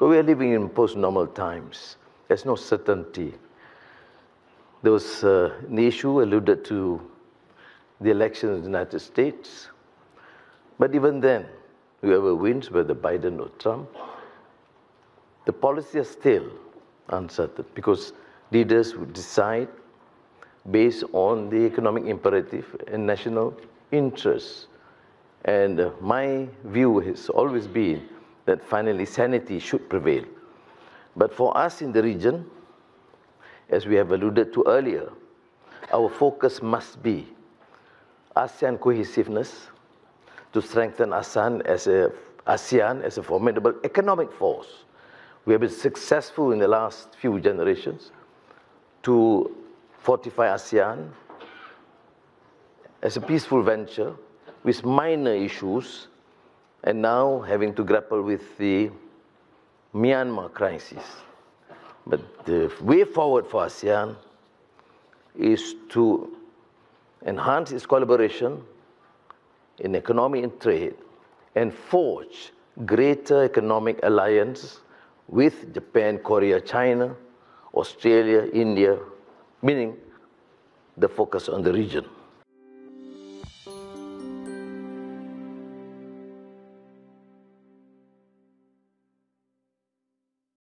Because we are living in post-normal times. There's no certainty. There was uh, an issue alluded to the election in the United States. But even then, whoever wins, whether Biden or Trump, the policy is still uncertain because leaders would decide based on the economic imperative and national interests. And uh, my view has always been that finally sanity should prevail. But for us in the region, as we have alluded to earlier, our focus must be ASEAN cohesiveness to strengthen ASEAN as a, ASEAN as a formidable economic force. We have been successful in the last few generations to fortify ASEAN as a peaceful venture with minor issues and now having to grapple with the Myanmar crisis. But the way forward for ASEAN is to enhance its collaboration in economy and trade and forge greater economic alliance with Japan, Korea, China, Australia, India, meaning the focus on the region.